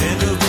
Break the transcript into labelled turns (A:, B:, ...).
A: And of